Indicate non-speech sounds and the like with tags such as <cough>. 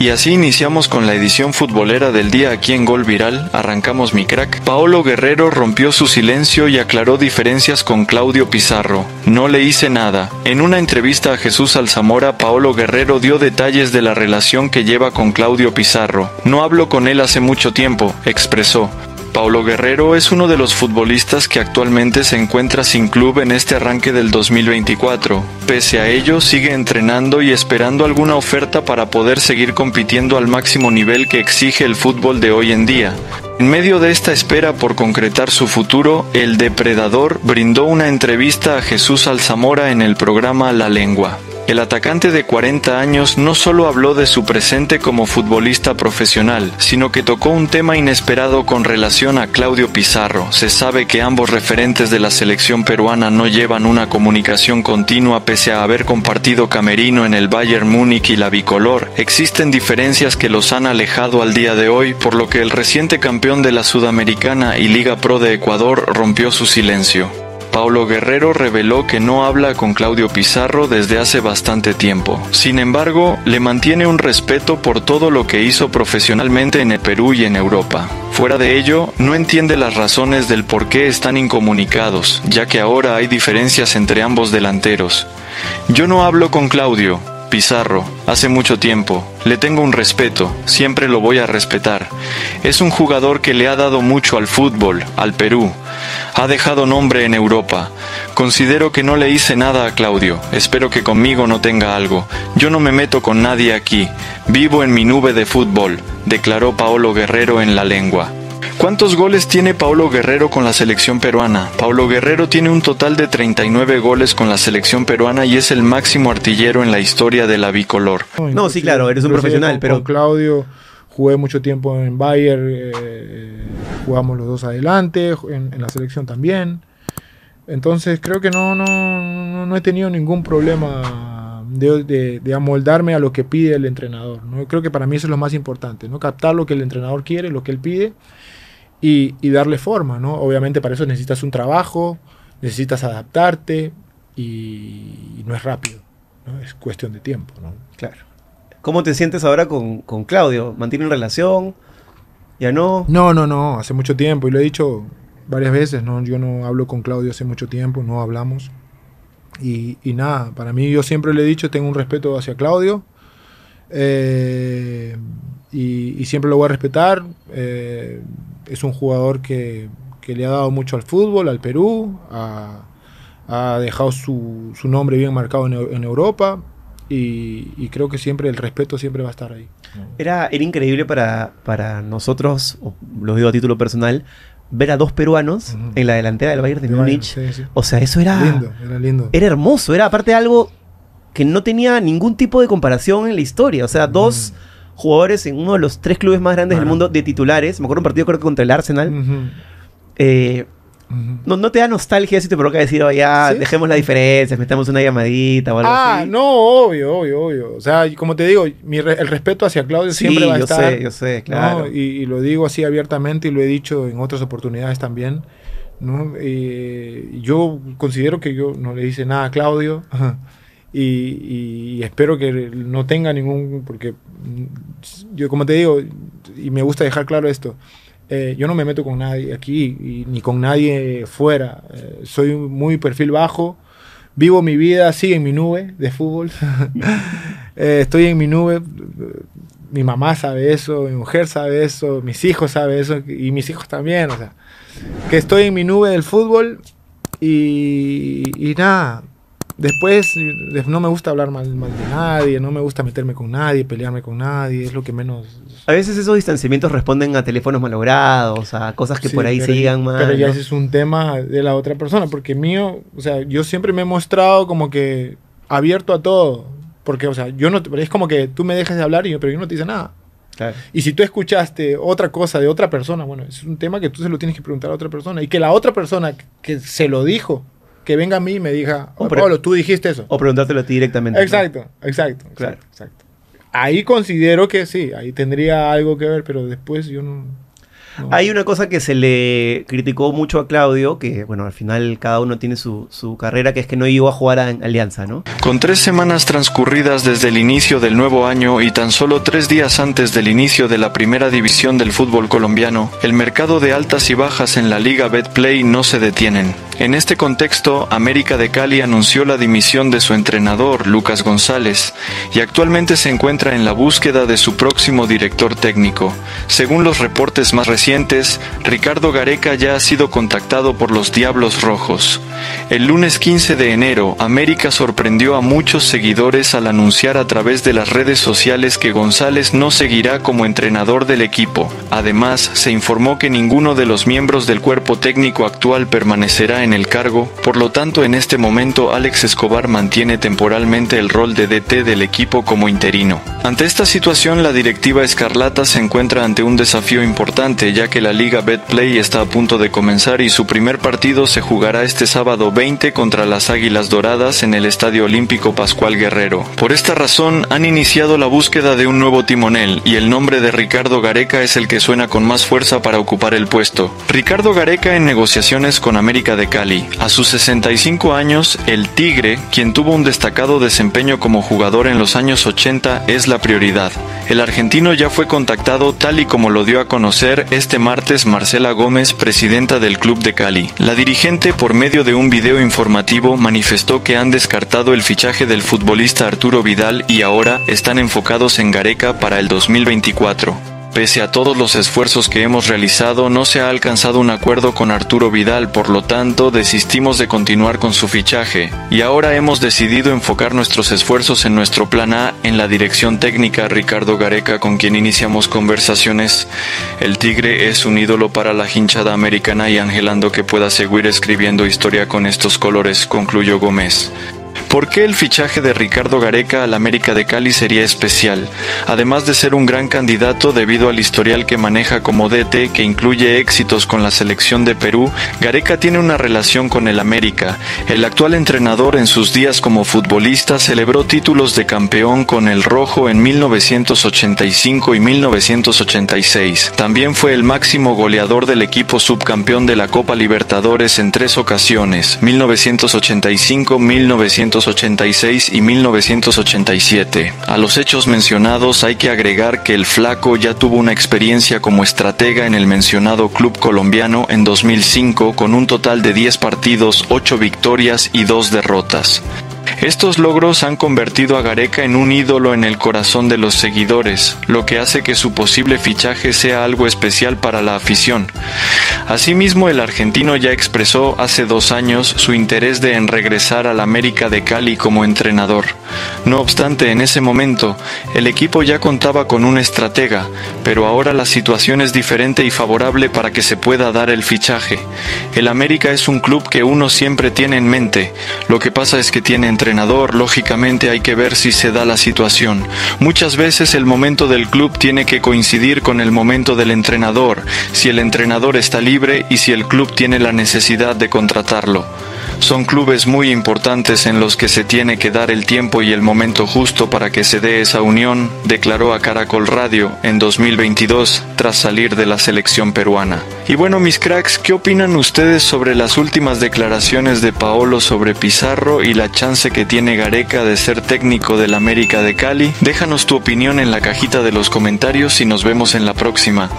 Y así iniciamos con la edición futbolera del día aquí en Gol Viral, arrancamos mi crack. Paolo Guerrero rompió su silencio y aclaró diferencias con Claudio Pizarro. No le hice nada. En una entrevista a Jesús Alzamora, Paolo Guerrero dio detalles de la relación que lleva con Claudio Pizarro. No hablo con él hace mucho tiempo, expresó. Paulo Guerrero es uno de los futbolistas que actualmente se encuentra sin club en este arranque del 2024. Pese a ello, sigue entrenando y esperando alguna oferta para poder seguir compitiendo al máximo nivel que exige el fútbol de hoy en día. En medio de esta espera por concretar su futuro, el depredador brindó una entrevista a Jesús Alzamora en el programa La Lengua. El atacante de 40 años no solo habló de su presente como futbolista profesional, sino que tocó un tema inesperado con relación a Claudio Pizarro. Se sabe que ambos referentes de la selección peruana no llevan una comunicación continua pese a haber compartido camerino en el Bayern Múnich y la bicolor. Existen diferencias que los han alejado al día de hoy, por lo que el reciente campeón de la Sudamericana y Liga Pro de Ecuador rompió su silencio. Paulo Guerrero reveló que no habla con Claudio Pizarro desde hace bastante tiempo. Sin embargo, le mantiene un respeto por todo lo que hizo profesionalmente en el Perú y en Europa. Fuera de ello, no entiende las razones del por qué están incomunicados, ya que ahora hay diferencias entre ambos delanteros. Yo no hablo con Claudio, Pizarro, hace mucho tiempo. Le tengo un respeto, siempre lo voy a respetar. Es un jugador que le ha dado mucho al fútbol, al Perú. Ha dejado nombre en Europa. Considero que no le hice nada a Claudio. Espero que conmigo no tenga algo. Yo no me meto con nadie aquí. Vivo en mi nube de fútbol, declaró Paolo Guerrero en la lengua. ¿Cuántos goles tiene Paulo Guerrero con la selección peruana? Paulo Guerrero tiene un total de 39 goles con la selección peruana y es el máximo artillero en la historia de la bicolor. No, sí, claro, eres un profesional, pero... Claudio jugué mucho tiempo en Bayern, eh, jugamos los dos adelante, en, la selección también. Entonces creo que no, no, no he tenido ningún problema de, de, amoldarme a lo que pide el entrenador. ¿no? Creo que para mí eso es lo más importante, ¿no? captar lo que el entrenador quiere, lo que él pide y, darle forma, ¿no? Obviamente para eso necesitas un trabajo, necesitas adaptarte y, no es rápido, ¿no? Es cuestión de tiempo, ¿no? Claro. ¿Cómo te sientes ahora con, con Claudio? ¿Mantienen relación? ¿Ya no? No, no, no, hace mucho tiempo y lo he dicho varias veces, ¿no? Yo no hablo con Claudio hace mucho tiempo, no hablamos. Y, y nada, para mí yo siempre le he dicho, tengo un respeto hacia Claudio. Eh, y, siempre lo voy a respetar. Eh, es un jugador que, le ha dado mucho al fútbol, al Perú, ha, dejado su, nombre bien marcado en, Europa y, creo que siempre el respeto siempre va a estar ahí. Era, era increíble para, para nosotros, lo digo a título personal, ver a dos peruanos en la delantera del Bayern de Múnich. O sea, eso era, lindo, era lindo. Era hermoso, era aparte algo que no tenía ningún tipo de comparación en la historia. O sea, dos jugadores en uno de los tres clubes más grandes del mundo de titulares. Me acuerdo un partido creo que contra el Arsenal. Eh, no, no, te da nostalgia si te provoca decir, oh, ya, dejemos la diferencia, metamos una llamadita o algo ah, no, obvio, obvio, obvio. O sea, como te digo, el respeto hacia Claudio siempre va a estar. Sé, yo sé, claro. Y, lo digo así abiertamente y lo he dicho en otras oportunidades también. ¿no? yo considero que yo no le hice nada a Claudio. Y, y, espero que no tenga ningún, porque yo como te digo, y me gusta dejar claro esto, eh, yo no me meto con nadie aquí ni con nadie fuera, eh, soy muy perfil bajo, vivo mi vida así en mi nube de fútbol, <laughs> eh, estoy en mi nube, mi mamá sabe eso, mi mujer sabe eso, mis hijos saben eso y mis hijos también, o sea, que estoy en mi nube del fútbol y, y nada, Después no me gusta hablar mal, mal, de nadie, no me gusta meterme con nadie, pelearme con nadie, es lo que menos... A veces esos distanciamientos responden a teléfonos malogrados, a cosas que por ahí sigan mal. Pero ya ese es un tema de la otra persona, porque mío, o sea, yo siempre me he mostrado como que abierto a todo, porque, o sea, yo no, es como que tú me dejas de hablar y yo, pero yo no te dice nada. Y si tú escuchaste otra cosa de otra persona, bueno, es un tema que tú se lo tienes que preguntar a otra persona y que la otra persona que se lo dijo que venga a mí y me diga, oh, Pablo, tú dijiste eso. O preguntártelo a ti directamente. Exacto, exacto, claro. exacto. Ahí considero que sí, ahí tendría algo que ver, pero después yo no... Hay una cosa que se le criticó mucho a Claudio, que bueno, al final cada uno tiene su, su carrera, que es que no llegó a jugar a Alianza, ¿no? Con tres semanas transcurridas desde el inicio del nuevo año y tan solo tres días antes del inicio de la primera división del fútbol colombiano, el mercado de altas y bajas en la Liga Betplay no se detienen. En este contexto, América de Cali anunció la dimisión de su entrenador, Lucas González, y actualmente se encuentra en la búsqueda de su próximo director técnico. Según los reportes más recientes, Ricardo Gareca ya ha sido contactado por los Diablos Rojos. El lunes 15 de enero, América sorprendió a muchos seguidores al anunciar a través de las redes sociales que González no seguirá como entrenador del equipo. Además, se informó que ninguno de los miembros del cuerpo técnico actual permanecerá en el cargo, por lo tanto en este momento Alex Escobar mantiene temporalmente el rol de DT del equipo como interino. Ante esta situación la directiva Escarlata se encuentra ante un desafío importante ya que la liga Betplay está a punto de comenzar y su primer partido se jugará este sábado 20 contra las Águilas Doradas en el Estadio Olímpico Pascual Guerrero. Por esta razón han iniciado la búsqueda de un nuevo timonel y el nombre de Ricardo Gareca es el que suena con más fuerza para ocupar el puesto. Ricardo Gareca en negociaciones con América de a sus 65 años, el Tigre, quien tuvo un destacado desempeño como jugador en los años 80, es la prioridad. El argentino ya fue contactado tal y como lo dio a conocer este martes Marcela Gómez, presidenta del Club de Cali. La dirigente, por medio de un video informativo, manifestó que han descartado el fichaje del futbolista Arturo Vidal y ahora están enfocados en Gareca para el 2024. Pese a todos los esfuerzos que hemos realizado, no se ha alcanzado un acuerdo con Arturo Vidal, por lo tanto, desistimos de continuar con su fichaje, y ahora hemos decidido enfocar nuestros esfuerzos en nuestro plan A en la dirección técnica Ricardo Gareca, con quien iniciamos conversaciones. El Tigre es un ídolo para la hinchada americana y angelando que pueda seguir escribiendo historia con estos colores, concluyó Gómez. ¿Por qué el fichaje de Ricardo Gareca al América de Cali sería especial? Además de ser un gran candidato debido al historial que maneja como DT que incluye éxitos con la selección de Perú, Gareca tiene una relación con el América. El actual entrenador en sus días como futbolista celebró títulos de campeón con el Rojo en 1985 y 1986. También fue el máximo goleador del equipo subcampeón de la Copa Libertadores en tres ocasiones, 1985, 1985 1986 y 1987. A los hechos mencionados hay que agregar que el flaco ya tuvo una experiencia como estratega en el mencionado club colombiano en 2005 con un total de 10 partidos, 8 victorias y 2 derrotas. Estos logros han convertido a Gareca en un ídolo en el corazón de los seguidores, lo que hace que su posible fichaje sea algo especial para la afición. Asimismo, el argentino ya expresó hace dos años su interés de en regresar al América de Cali como entrenador. No obstante, en ese momento, el equipo ya contaba con un estratega, pero ahora la situación es diferente y favorable para que se pueda dar el fichaje. El América es un club que uno siempre tiene en mente, lo que pasa es que tiene lógicamente hay que ver si se da la situación. Muchas veces el momento del club tiene que coincidir con el momento del entrenador, si el entrenador está libre y si el club tiene la necesidad de contratarlo. Son clubes muy importantes en los que se tiene que dar el tiempo y el momento justo para que se dé esa unión, declaró a Caracol Radio en 2022 tras salir de la selección peruana. Y bueno, mis cracks, ¿qué opinan ustedes sobre las últimas declaraciones de Paolo sobre Pizarro y la chance que tiene Gareca de ser técnico del América de Cali? Déjanos tu opinión en la cajita de los comentarios y nos vemos en la próxima.